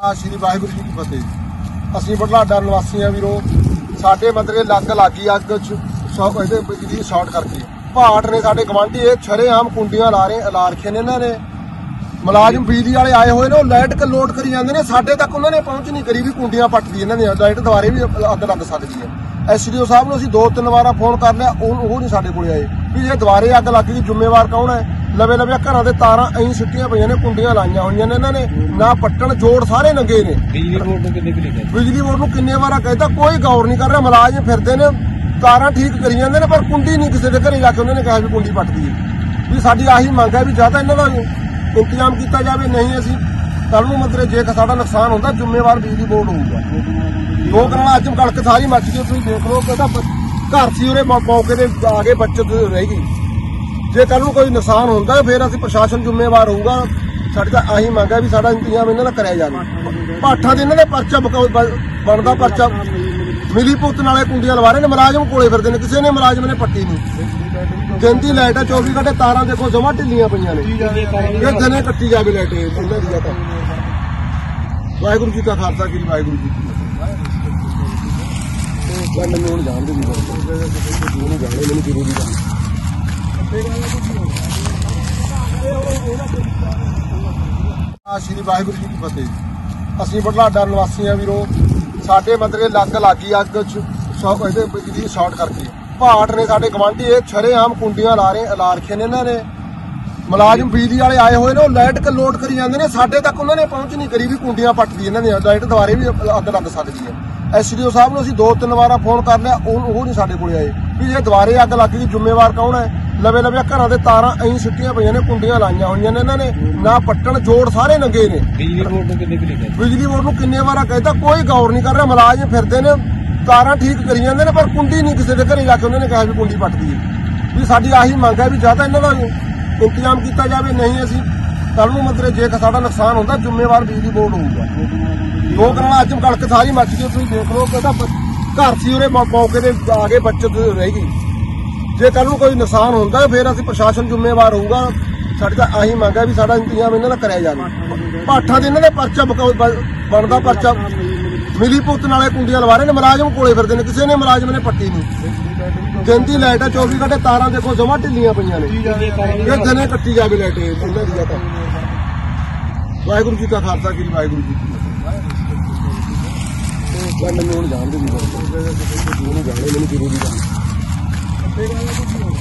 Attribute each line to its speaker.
Speaker 1: ਆ ਸ਼੍ਰੀ ਵਾਹਿਗੁਰੂ ਜੀ ਕੀ ਫਤਿਹ। ਅਸੀਂ ਬੜਲਾਡਾ ਨਿਵਾਸੀ ਵੀਰੋ। ਸਾਡੇ ਮੰਦਰੇ ਲੱਗ ਲੱਗੀ ਅੱਗ ਇਹਦੇ ਬਿਜਲੀ ਸ਼ਾਰਟ ਕਰਕੇ। ਭਾਟ ਨੇ ਸਾਡੇ ਗਵਾਂਢੀ ਇਹ ਛਰੇਆਮ ਕੁੰਡੀਆਂ ਲਾ ਰਹੇ ਲਾ ਰੱਖੇ ਨੇ ਇਹਨਾਂ ਨੇ। ਮੁਲਾਜ਼ਮ ਬਿਜਲੀ ਵਾਲੇ ਆਏ ਹੋਏ ਨੇ, ਉਹ ਲਾਈਟ ਕ ਲੋਡ ਕਰੀ ਜਾਂਦੇ ਨੇ। ਸਾਡੇ ਤੱਕ ਉਹਨਾਂ ਨੇ ਪਹੁੰਚ ਨਹੀਂ ਕਰੀ ਵੀ ਕੁੰਡੀਆਂ ਪੱਟਦੀ ਇਹਨਾਂ ਦੀਆਂ। ਲਾਈਟ ਦੁਆਰੇ ਵੀ ਅੱਗ ਲੱਗ ਸਕਦੀ ਹੈ। ਐਸਡੀਓ ਸਾਹਿਬ ਨੂੰ ਅਸੀਂ ਦੋ ਤਿੰਨ ਵਾਰਾਂ ਫੋਨ ਕਰ ਲਿਆ, ਉਹ ਉਹ ਨਹੀਂ ਸਾਡੇ ਕੋਲ ਆਏ। ਵੀ ਜੇ ਦੁਆਰੇ ਅੱਗ ਲੱਗ ਗਈ, ਜ਼ਿੰਮੇਵਾਰ ਕੌਣ ਹੈ? ਲਵੇ ਲਵੇ ਘਰਾਂ ਦੇ ਤਾਰਾਂ ਐਂ ਸਿੱਟੀਆਂ ਪਈਆਂ ਨੇ ਕੁੰਡੀਆਂ ਲਾਈਆਂ ਹੋਈਆਂ ਨੇ ਇਹਨਾਂ ਨੇ। ਨਾ ਪੱਟਣ ਜੋੜ ਸਾਰੇ ਨੰਗੇ ਨੇ।
Speaker 2: ਬਿਜਲੀ ਬੋਰਡ ਨੂੰ ਕਿੰਨੇ ਵੀ ਲਿਖਿਆ
Speaker 1: ਬਿਜਲੀ ਬੋਰਡ ਨੂੰ ਕਿੰਨੇ ਵਾਰਾ ਕਹਿੰਦਾ ਕੋਈ ਗੌਰ ਨਹੀਂ ਕਰ ਰਿਹਾ ਮੁਲਾਜ਼ਮ ਫਿਰਦੇ ਨੇ। ਤਾਰਾਂ ਠੀਕ ਕਰੀ ਜਾਂਦੇ ਨੇ ਪਰ ਕੁੰਡੀ ਨਹੀਂ ਕਿਸੇ ਦੇ ਘਰੇ ਜਾ ਕੇ ਉਹਨਾਂ ਨੇ ਕਿਹਾ ਵੀ ਕੁੰਡੀ ਪੱਟਦੀ ਹੈ ਵੀ ਸਾਡੀ ਆਹੀ ਮੰਗ ਹੈ ਵੀ ਜਾਂ ਤਾਂ ਇਹਨਾਂ ਦਾ ਇੰਤਜ਼ਾਮ ਕੀਤਾ ਜਾਵੇ ਨਹੀਂ ਅਸੀਂ ਕੱਲ ਨੂੰ ਮਤਲਬ ਜੇ ਸਾਡਾ ਨੁਕਸਾਨ ਹੁੰਦਾ ਜ਼ਿੰਮੇਵਾਰ ਬਿਜਲੀ ਬੋਰਡ ਹੋਊਗਾ। ਦੋ ਕਰਾਣਾ ਅੱਜ ਕਣਕ ਸਾਰੀ ਮੱਚ ਗਈ ਤੁਸੀਂ ਦੇਖ ਲਓ ਕਹਿੰਦਾ ਘਰ ਸੀ ਮੌ- ਮੌਕੇ ਤੇ ਆ ਕੇ ਬੱਚਤ ਰਹਿ ਗਈ। ਜੇ ਕੱਲ ਨੂੰ ਕੋਈ ਨੁਕਸਾਨ ਹੁੰਦਾ, ਫਿਰ ਅਸੀਂ ਪ੍ਰਸ਼ਾਸਨ ਜ਼ਿੰਮੇਵਾਰ ਹੋਊਗਾ। ਸਾਡੀ ਤਾਂ ਆਹੀ ਮੰਗ ਹੈ ਵੀ ਸਾਡਾ ਇੰਤਜ਼ਾਮ ਇਹਨਾਂ ਦਾ ਕਰਿਆ ਜਾਵੇ। ਪਾਠਾਂ ਦੇ ਇਹਨਾਂ ਦੇ ਪਰਚਾ ਬਣਦਾ ਪਰਚਾ। ਮਿਲੀ ਪੁੱਤ ਨਾਲੇ ਕੁੰਡੀਆਂ ਲਵਾ ਰਹੇ ਨੇ, ਮੁਲਾਜ਼ਮ ਕੋਲੇ ਫਿਰਦੇ ਨੇ, ਕਿਸੇ ਨੇ ਮੁਲਾਜ਼ਮ ਨੇ ਪੱਟੀ ਨਹੀਂ। ਦਿਨ ਦੀ ਲਾਈਟ ਆ 24 ਘੰਟੇ ਤਾਰਾਂ ਦੇਖੋ, ਜਮਾ ਢਿੱਲੀਆਂ ਪਈਆਂ ਨੇ। ਇਹ ਦਿਨੇ ਕੱਟੀ ਜਾਵੇ ਲਾਈਟ ਇਹਨਾਂ ਦੀ ਤਾਂ ਵਾਹਿਗੁਰੂ ਜੀ ਕਾ ਖਾਲਸਾ, ਕੀ ਵਾਹਿਗੁਰੂ ਜੀ ਕੀ ਫਤਿਹ। ਮੈਨੂੰ ਜਾਣਦੇ ਨਹੀਂ ਮੈਨੂੰ ਜਾਣੇ ਮੈਨੂੰ ਜ਼ਰੂਰੀ ਗੱਲ ਆ ਸ਼੍ਰੀ ਵਾਹਿਗੁਰੂ ਜੀ ਕੀ ਫਤਿਹ। ਅਸੀਂ ਬੜਲਾਡਾ ਨਿਵਾਸੀਆਂ ਵੀਰੋ। ਸਾਡੇ ਮੰਦਰੇ ਲੱਗ ਲੱਗੀ ਅੱਗ ਸ਼ੌਕ ਇਹਦੇ ਬਿਜਲੀ ਸ਼ਾਰਟ ਕਰਕੇ। ਭਾਟ ਨੇ ਸਾਡੇ ਗਵਾਂਢੀ ਇਹ ਛਰੇਆਮ ਕੁੰਡੀਆਂ ਲਾ ਰਹੇ ਲਾ ਰੱਖੇ ਨੇ ਇਹਨਾਂ ਨੇ। ਮੁਲਾਜ਼ਮ ਬਿਜਲੀ ਵਾਲੇ ਆਏ ਹੋਏ ਨੇ, ਉਹ ਲਾਈਟ ਕ ਲੋਡ ਕਰੀ ਜਾਂਦੇ ਨੇ। ਸਾਡੇ ਤੱਕ ਉਹਨਾਂ ਨੇ ਪਹੁੰਚ ਨਹੀਂ ਕਰੀ ਵੀ ਕੁੰਡੀਆਂ ਪੱਟਦੀ ਇਹਨਾਂ ਦੀਆਂ ਲਾਈਟ ਦੁਆਰੇ ਵੀ ਅੱਗ ਲੱਗ ਸਕਦੀ ਹੈ। ਐਸਡੀਓ ਸਾਹਿਬ ਨੂੰ ਅਸੀਂ ਦੋ ਤਿੰਨ ਵਾਰਾਂ ਫੋਨ ਕਰ ਲਿਆ। ਉਹ ਉਹ ਨਹੀਂ ਸਾਡੇ ਕੋਲ ਆਏ। ਵੀ ਜੇ ਦੁਆਰੇ ਅੱਗ ਲੱਗ ਗਈ, ਜ਼ਿੰਮੇਵਾਰ ਕੌਣ ਹੈ? ਲਵੇ ਲਵੇ ਘਰਾਂ ਦੇ ਤਾਰਾਂ ਐਂ ਸਿੱਟੀਆਂ ਪਈਆਂ ਨੇ ਕੁੰਡੀਆਂ ਲਾਈਆਂ ਹੋਈਆਂ ਨੇ ਇਹਨਾਂ ਨੇ। ਨਾ ਪੱਟਣ ਜੋੜ ਸਾਰੇ ਨੰਗੇ ਨੇ।
Speaker 2: ਬਿਜਲੀ ਬੋਰਡ ਨੂੰ ਕਿੰਨੇ ਵੀ ਲਿਖਿਆ
Speaker 1: ਬਿਜਲੀ ਬੋਰਡ ਨੂੰ ਕਿੰਨੇ ਵਾਰਾ ਕਹਿੰਦਾ ਕੋਈ ਗੌਰ ਨਹੀਂ ਕਰ ਰਿਹਾ ਮੁਲਾਜ਼ਮ ਫਿਰਦੇ ਨੇ ਤਾਰਾਂ ਠੀਕ ਕਰੀ ਜਾਂਦੇ ਨੇ ਪਰ ਕੁੰਡੀ ਨਹੀਂ ਕਿਸੇ ਦੇ ਘਰੇ ਜਾ ਕੇ ਉਹਨਾਂ ਨੇ ਕਿਹਾ ਵੀ ਕੁੰਡੀ ਪੱਟਦੀ ਹੈ ਵੀ ਸਾਡੀ ਆਹੀ ਮੰਗ ਹੈ ਵੀ ਜਾਂ ਤਾਂ ਇਹਨਾਂ ਦਾ ਇੰਤਜ਼ਾਮ ਕੀਤਾ ਜਾਵੇ ਨਹੀਂ ਅਸੀਂ ਕੱਲ ਨੂੰ ਮਤਲਬ ਜੇ ਸਾਡਾ ਨੁਕਸਾਨ ਹੁੰਦਾ ਜ਼ਿੰਮੇਵਾਰ ਬਿਜਲੀ ਬੋਰਡ ਹੋਊਗਾ। ਦੋ ਕਰਾਣਾ ਅੱਜ ਕਣਕ ਸਾਰੀ ਮੱਚ ਗਈ ਤੁਸੀਂ ਦੇਖ ਲਓ ਕਹਿੰਦਾ ਘਰ ਸੀ ਉਹਦੇ ਮੌਕੇ ਤੇ ਆ ਕੇ ਬੱਚਤ ਰਹਿ ਗਈ। ਜੇ ਕੱਲ ਨੂੰ ਕੋਈ ਨੁਕਸਾਨ ਹੁੰਦਾ, ਫਿਰ ਅਸੀਂ ਪ੍ਰਸ਼ਾਸਨ ਜ਼ਿੰਮੇਵਾਰ ਹੋਊਗਾ। ਸਾਡੀ ਤਾਂ ਆਹੀ ਮੰਗ ਹੈ ਵੀ ਸਾਡਾ ਇੰਤਜ਼ਾਮ ਇਹਨਾਂ ਦਾ ਕਰਿਆ ਜਾਵੇ। ਪਾਠਾਂ ਦੇ ਇਹਨਾਂ ਦੇ ਪਰਚਾ ਬਣਦਾ ਪਰਚਾ। ਮਿਲੀ ਪੁੱਤ ਨਾਲੇ ਕੁੰਡੀਆਂ ਲਵਾ ਰਹੇ ਨੇ, ਮੁਲਾਜ਼ਮ ਕੋਲੇ ਫਿਰਦੇ ਨੇ, ਕਿਸੇ ਨੇ ਮੁਲਾਜ਼ਮ ਨੇ ਪੱਟੀ ਨਹੀਂ। ਦਿਨ ਦੀ ਲਾਈਟ ਆ 24 ਘੰਟੇ ਤਾਰਾਂ ਦੇਖੋ, ਜਮਾ ਢਿੱਲੀਆਂ ਪਈਆਂ ਨੇ। ਇਹ ਦਿਨੇ ਕੱਟੀ ਜਾਵੇ ਲਾਈਟ ਇਹਨਾਂ ਦੀ ਤਾਂ। ਵਾਹਿਗੁਰੂ ਜੀ ਕਾ ਖਾਲਸਾ, ਕੀ ਵਾਹਿਗੁਰੂ ਜੀ ਕੀ ਫਤਿਹ। ਮੈਨੂੰ ਹੁਣ ਜਾਣਦੇ ਨਹੀਂ। ਮੈਨੂੰ ਜਾਣੇ ਮੈਨੂੰ ਜ਼ਰੂਰੀ ਗੱਲ। Gracias.